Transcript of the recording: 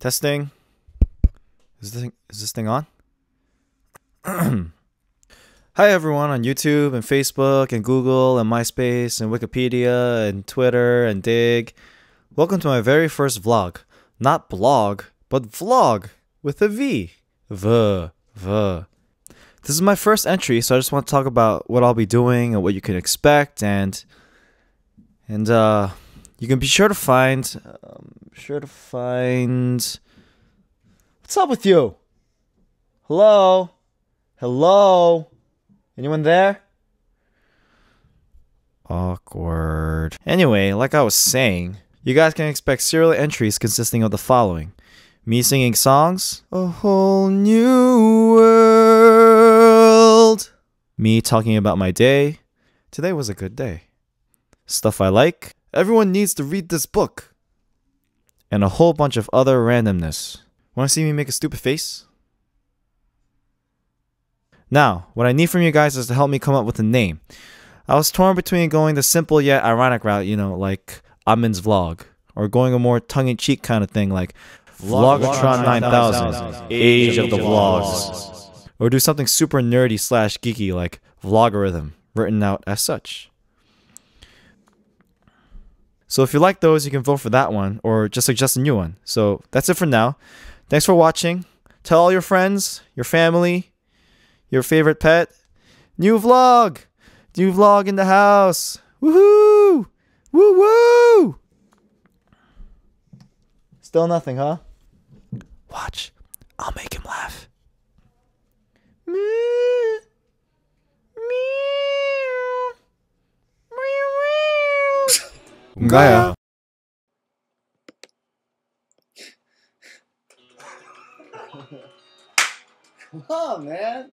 Testing. Is this thing, is this thing on? Hi everyone on YouTube and Facebook and Google and MySpace and Wikipedia and Twitter and Digg. Welcome to my very first vlog. Not blog, but vlog with a V. V. V. This is my first entry, so I just want to talk about what I'll be doing and what you can expect and and uh you can be sure to find um, sure to find What's up with you? Hello? Hello? Anyone there? Awkward. Anyway, like I was saying, you guys can expect serial entries consisting of the following me singing songs, a whole new world, me talking about my day. Today was a good day. Stuff I like. Everyone needs to read this book. And a whole bunch of other randomness. Want to see me make a stupid face? Now, what I need from you guys is to help me come up with a name. I was torn between going the simple yet ironic route, you know, like Ahnmin's vlog, or going a more tongue-in-cheek kind of thing like Vlogatron 9000, Age of the Vlogs. Or do something super nerdy slash geeky like Vlogarhythm, written out as such. So if you like those, you can vote for that one or just suggest a new one. So that's it for now. Thanks for watching. Tell all your friends, your family, your favorite pet. New vlog! New vlog in the house! Woohoo! Woo woo! Still nothing, huh? Meow. Gaya. Come on, man.